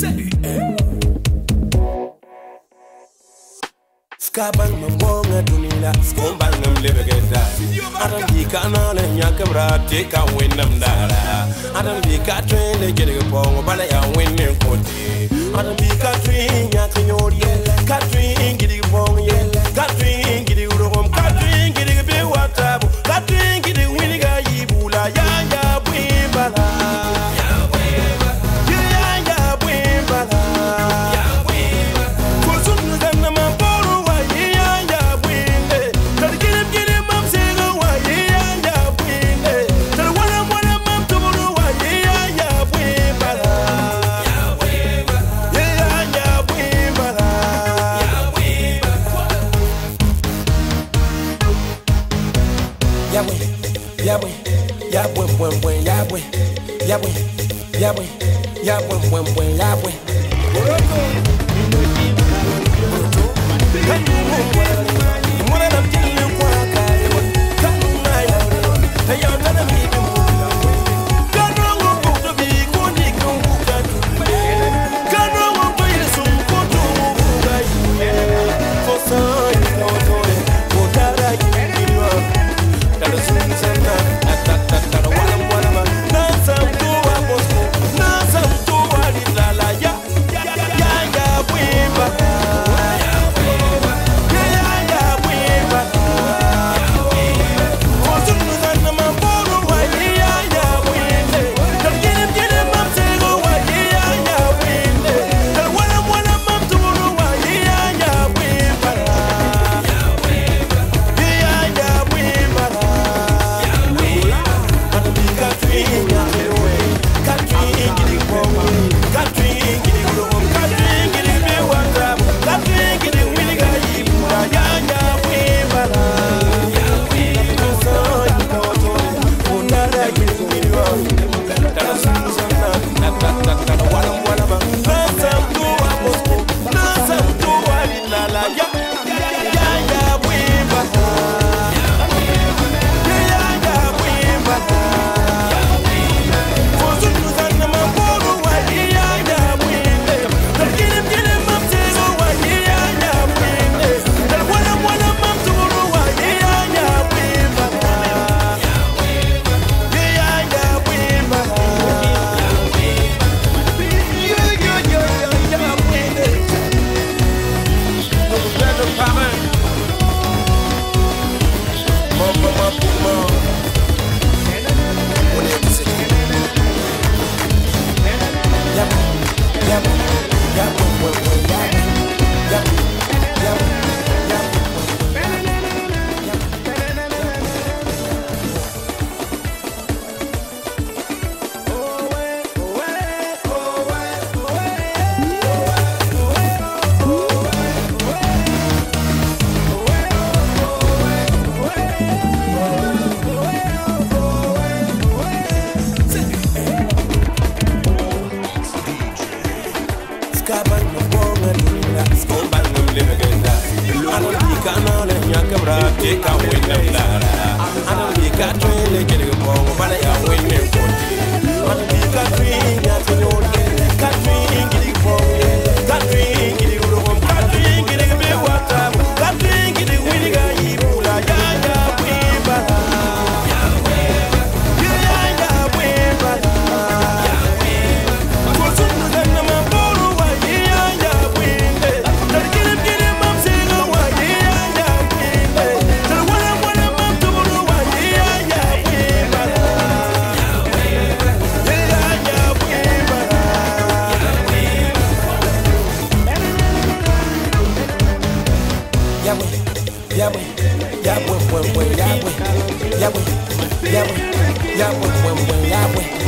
Say, eh. Skabang mbonga dunila Skombang mlebe geta Adam di kanale nyakam rati ka winam dara Adam di katrine jere pongo bala ya winne koti. Adam di katrine nyakam Yahweh, Yahweh, Yahweh, Yahweh, Yahweh. Yahweh. me. Yahweh, Yahweh, Yahweh, Yahweh, Yahweh.